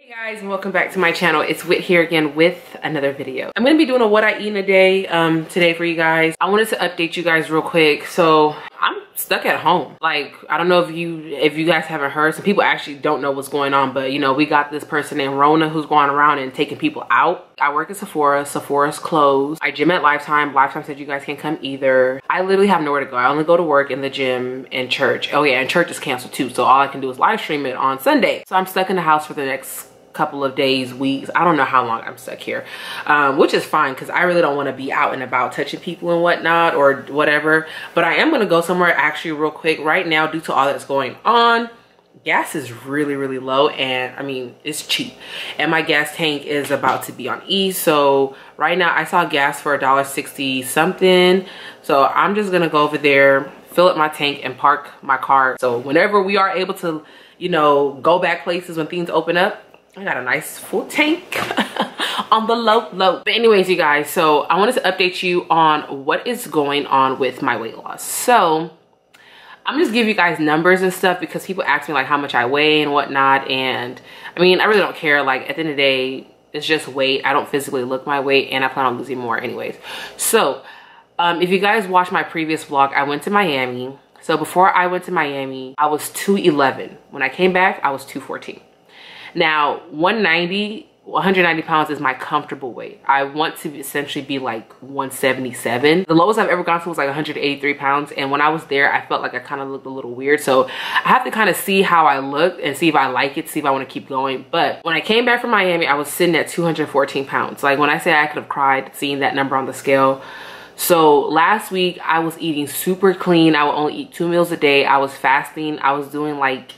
Hey guys, and welcome back to my channel. It's Whit here again with another video. I'm gonna be doing a what I eat in a day um, today for you guys. I wanted to update you guys real quick. So I'm stuck at home. Like, I don't know if you if you guys haven't heard, some people actually don't know what's going on, but you know, we got this person named Rona who's going around and taking people out. I work at Sephora, Sephora's closed. I gym at Lifetime, Lifetime said you guys can't come either. I literally have nowhere to go. I only go to work in the gym and church. Oh yeah, and church is canceled too, so all I can do is live stream it on Sunday. So I'm stuck in the house for the next couple of days, weeks. I don't know how long I'm stuck here, um, which is fine because I really don't want to be out and about touching people and whatnot or whatever. But I am going to go somewhere actually real quick right now due to all that's going on. Gas is really, really low and I mean, it's cheap. And my gas tank is about to be on E. So right now I saw gas for a dollar sixty something. So I'm just to go over there, fill up my tank and park my car. So whenever we are able to, you know, go back places when things open up, I got a nice full tank on the low low. But anyways, you guys, so I wanted to update you on what is going on with my weight loss. So I'm just give you guys numbers and stuff because people ask me like how much I weigh and whatnot. And I mean, I really don't care. Like at the end of the day, it's just weight. I don't physically look my weight and I plan on losing more anyways. So um, if you guys watched my previous vlog, I went to Miami. So before I went to Miami, I was 211. When I came back, I was 214. Now, 190, 190 pounds is my comfortable weight. I want to essentially be like 177. The lowest I've ever gone to was like 183 pounds. And when I was there, I felt like I kind of looked a little weird. So I have to kind of see how I look and see if I like it, see if I want to keep going. But when I came back from Miami, I was sitting at 214 pounds. Like when I say I could have cried seeing that number on the scale, so last week I was eating super clean. I would only eat two meals a day. I was fasting. I was doing like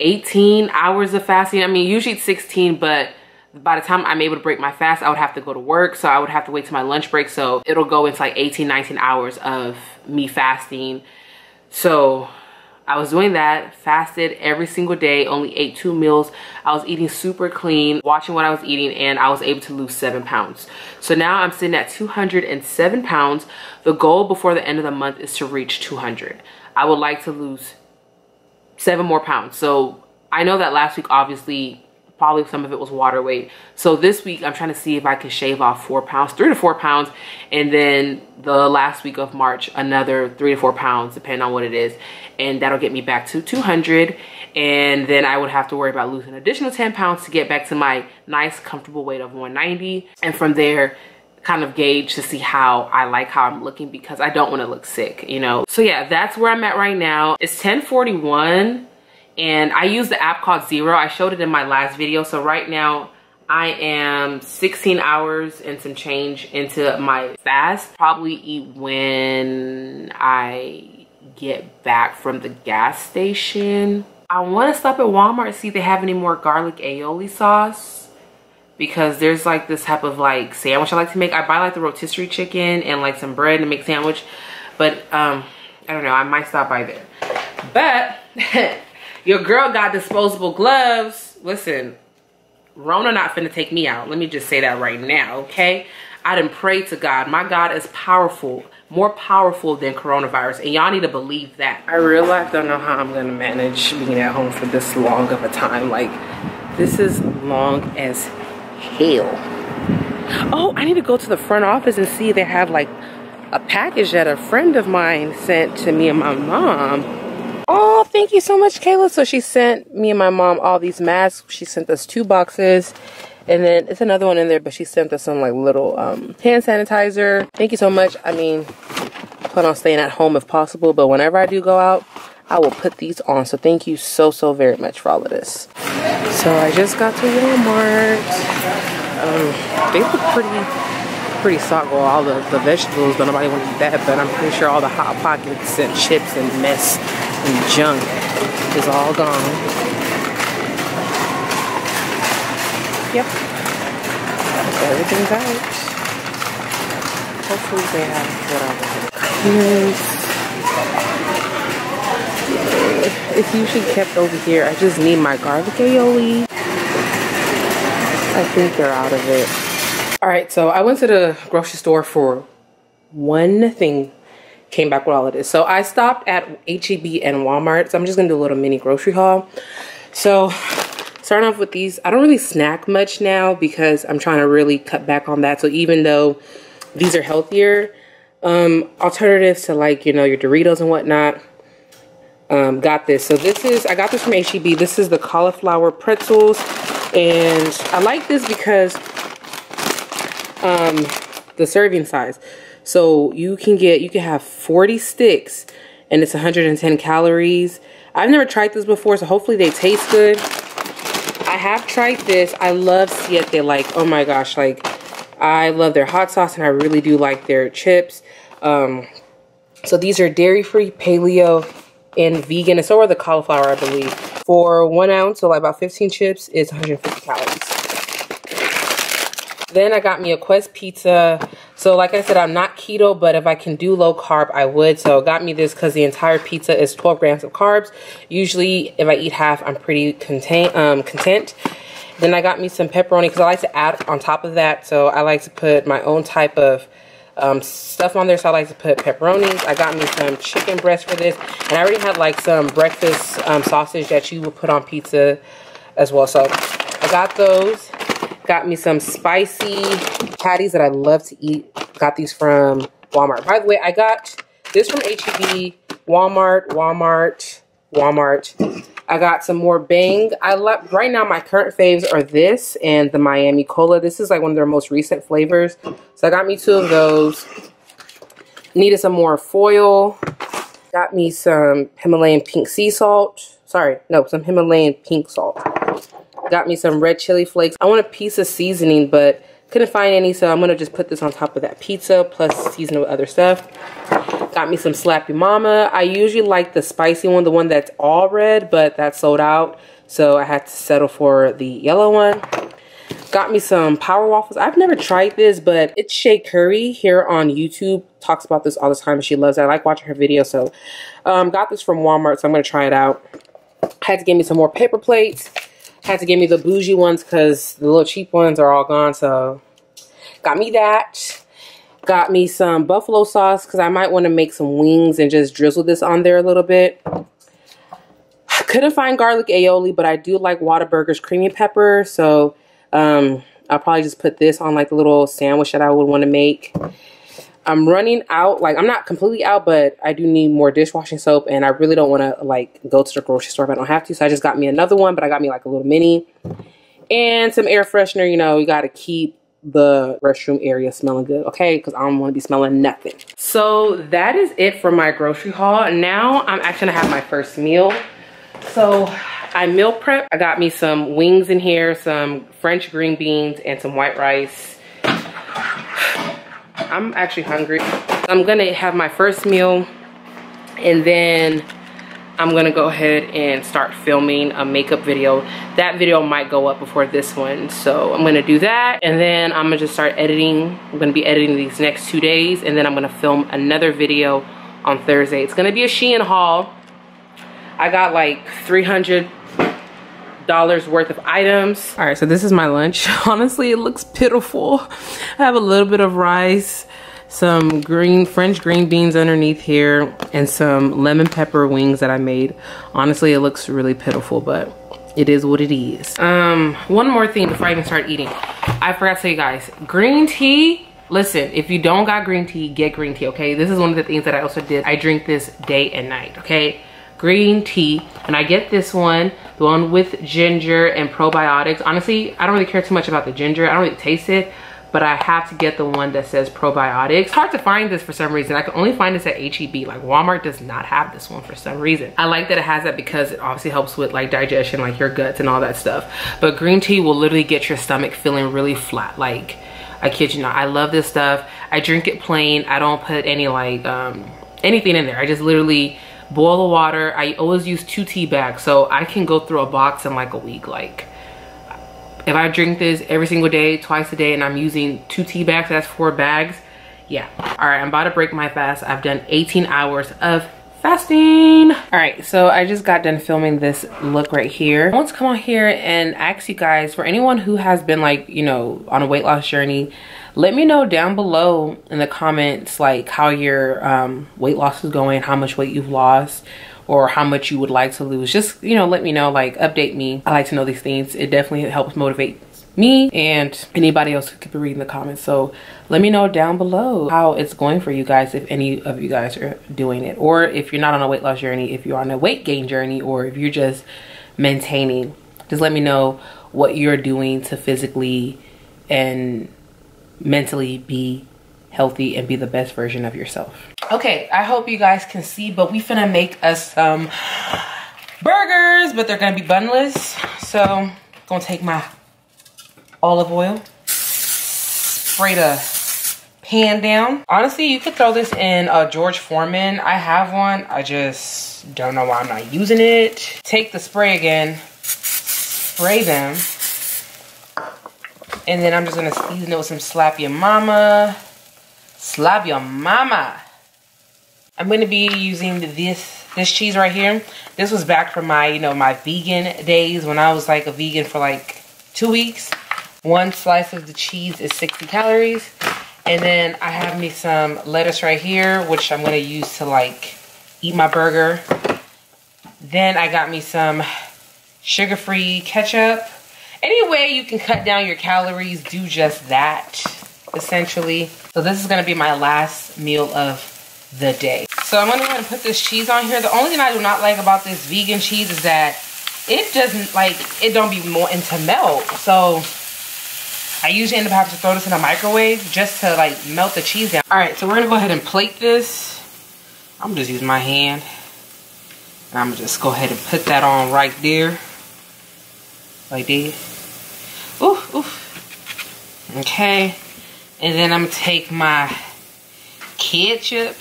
18 hours of fasting. I mean, usually it's 16, but by the time I'm able to break my fast, I would have to go to work. So I would have to wait till my lunch break. So it'll go into like 18, 19 hours of me fasting. So I was doing that, fasted every single day, only ate two meals. I was eating super clean, watching what I was eating, and I was able to lose seven pounds. So now I'm sitting at 207 pounds. The goal before the end of the month is to reach 200. I would like to lose seven more pounds. So I know that last week, obviously, probably some of it was water weight. So this week, I'm trying to see if I can shave off four pounds, three to four pounds. And then the last week of March, another three to four pounds, depending on what it is. And that'll get me back to 200. And then I would have to worry about losing additional 10 pounds to get back to my nice, comfortable weight of 190. And from there, kind of gauge to see how I like how I'm looking because I don't want to look sick, you know? So yeah, that's where I'm at right now. It's 1041 and I use the app called Zero. I showed it in my last video. So right now I am 16 hours and some change into my fast. Probably eat when I get back from the gas station. I want to stop at Walmart and see if they have any more garlic aioli sauce because there's like this type of like sandwich I like to make. I buy like the rotisserie chicken and like some bread to make sandwich. But um, I don't know, I might stop by there. But your girl got disposable gloves. Listen, Rona not finna take me out. Let me just say that right now, okay? I didn't pray to God. My God is powerful, more powerful than coronavirus. And y'all need to believe that. I real life don't know how I'm gonna manage being at home for this long of a time. Like, this is long as hell. Oh, I need to go to the front office and see they have like a package that a friend of mine sent to me and my mom. Oh, thank you so much, Kayla. So she sent me and my mom all these masks. She sent us two boxes. And then it's another one in there, but she sent us some like little um, hand sanitizer. Thank you so much. I mean, plan on staying at home if possible, but whenever I do go out, I will put these on. So thank you so, so very much for all of this. So I just got to Walmart. Um, they look pretty, pretty stocked. Well, all the, the vegetables, but nobody want that. But I'm pretty sure all the Hot Pockets and chips and mess and junk is all gone. Yep. Everything's out. Hopefully they have whatever. It's usually kept over here. I just need my garlic aioli. I think they're out of it. All right, so I went to the grocery store for one thing, came back with all of this. So I stopped at HEB and Walmart. So I'm just gonna do a little mini grocery haul. So starting off with these. I don't really snack much now because I'm trying to really cut back on that. So even though these are healthier, um, alternatives to like, you know, your Doritos and whatnot, um, got this. So this is, I got this from HEB. This is the cauliflower pretzels. And I like this because um, the serving size. So you can get, you can have 40 sticks and it's 110 calories. I've never tried this before, so hopefully they taste good. I have tried this. I love Siete. Like, oh my gosh, like, I love their hot sauce and I really do like their chips. Um, so these are dairy-free, paleo, and vegan. And so are the cauliflower, I believe. For one ounce, so like about 15 chips, is 150 calories. Then I got me a Quest pizza. So like I said, I'm not keto, but if I can do low carb, I would. So got me this because the entire pizza is 12 grams of carbs. Usually, if I eat half, I'm pretty content. Um, content. Then I got me some pepperoni because I like to add on top of that. So I like to put my own type of um, stuff on there. So I like to put pepperonis. I got me some chicken breast for this. And I already had like some breakfast um, sausage that you would put on pizza as well. So I got those. Got me some spicy patties that I love to eat. Got these from Walmart. By the way, I got this from HEB, Walmart, Walmart, Walmart. I got some more Bang. I love right now my current faves are this and the Miami Cola. This is like one of their most recent flavors. So I got me two of those. Needed some more foil. Got me some Himalayan pink sea salt. Sorry, no, some Himalayan pink salt. Got me some red chili flakes. I want a piece of seasoning, but couldn't find any, so I'm gonna just put this on top of that pizza plus season with other stuff. Got me some Slap Ya Mama. I usually like the spicy one, the one that's all red, but that sold out. So I had to settle for the yellow one. Got me some power waffles. I've never tried this, but it's Shay Curry here on YouTube. Talks about this all the time. She loves it. I like watching her videos. So um, got this from Walmart, so I'm going to try it out. Had to get me some more paper plates. Had to get me the bougie ones because the little cheap ones are all gone. So got me that. Got me some buffalo sauce because I might want to make some wings and just drizzle this on there a little bit. Couldn't find garlic aioli, but I do like Whataburger's creamy pepper. So um, I'll probably just put this on like the little sandwich that I would want to make. I'm running out. Like, I'm not completely out, but I do need more dishwashing soap. And I really don't want to, like, go to the grocery store if I don't have to. So I just got me another one, but I got me, like, a little mini. And some air freshener. You know, you got to keep the restroom area smelling good, okay? Because I don't want to be smelling nothing. So that is it for my grocery haul. Now I'm actually gonna have my first meal. So I meal prep. I got me some wings in here, some French green beans, and some white rice. I'm actually hungry. I'm gonna have my first meal and then I'm gonna go ahead and start filming a makeup video. That video might go up before this one. So I'm gonna do that and then I'm gonna just start editing. I'm gonna be editing these next two days and then I'm gonna film another video on Thursday. It's gonna be a Shein haul. I got like 300 dollars worth of items. All right, so this is my lunch. Honestly, it looks pitiful. I have a little bit of rice, some green French green beans underneath here and some lemon pepper wings that I made. Honestly, it looks really pitiful, but it is what it is. Um, one more thing before I even start eating. I forgot to tell you guys, green tea, listen, if you don't got green tea, get green tea, okay? This is one of the things that I also did. I drink this day and night, okay? Green tea, and I get this one, the one with ginger and probiotics. Honestly, I don't really care too much about the ginger. I don't really taste it, but I have to get the one that says probiotics. Hard to find this for some reason. I can only find this at HEB. Like Walmart does not have this one for some reason. I like that it has that because it obviously helps with like digestion, like your guts and all that stuff. But green tea will literally get your stomach feeling really flat. Like, I kid you not, I love this stuff. I drink it plain. I don't put any like, um, anything in there. I just literally boil the water. I always use two tea bags. So I can go through a box in like a week. Like, if I drink this every single day, twice a day, and I'm using two tea bags, that's four bags. Yeah. All right, I'm about to break my fast. I've done 18 hours of fasting. All right, so I just got done filming this look right here. I want to come on here and ask you guys, for anyone who has been like, you know, on a weight loss journey, let me know down below in the comments like how your um, weight loss is going how much weight you've lost or how much you would like to lose. Just you know let me know like update me. I like to know these things. It definitely helps motivate me and anybody else who could be reading the comments. So let me know down below how it's going for you guys if any of you guys are doing it. Or if you're not on a weight loss journey if you're on a weight gain journey or if you're just maintaining just let me know what you're doing to physically and mentally be healthy and be the best version of yourself. Okay i hope you guys can see but we finna make us some burgers but they're gonna be bunless. So gonna take my olive oil spray the pan down. Honestly you could throw this in a george foreman. I have one. I just don't know why i'm not using it. Take the spray again spray them and then i'm just gonna season it with some slap your mama Slap your mama. I'm gonna be using this this cheese right here. This was back from my, you know, my vegan days when I was like a vegan for like two weeks. One slice of the cheese is 60 calories. And then I have me some lettuce right here, which I'm gonna use to like eat my burger. Then I got me some sugar-free ketchup. Any way you can cut down your calories, do just that essentially. So this is gonna be my last meal of the day. So I'm gonna go ahead and put this cheese on here. The only thing I do not like about this vegan cheese is that it doesn't like, it don't be more into melt. So I usually end up having to throw this in a microwave just to like melt the cheese down. All right, so we're gonna go ahead and plate this. I'm just using my hand. And I'm gonna just go ahead and put that on right there. Like this. Ooh, ooh. Okay. And then I'm gonna take my ketchup.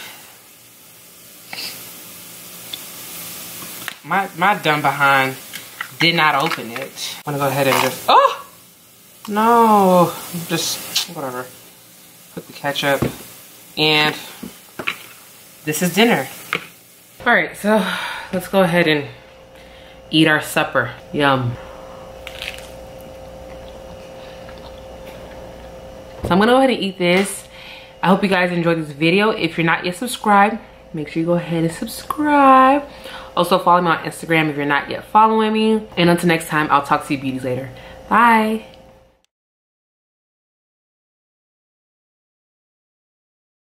My my dumb behind did not open it. I'm gonna go ahead and just oh no just whatever. Put the ketchup and this is dinner. All right, so let's go ahead and eat our supper. Yum. So I'm gonna go ahead and eat this. I hope you guys enjoyed this video. If you're not yet subscribed, make sure you go ahead and subscribe. Also follow me on Instagram if you're not yet following me. And until next time, I'll talk to you beauties later. Bye.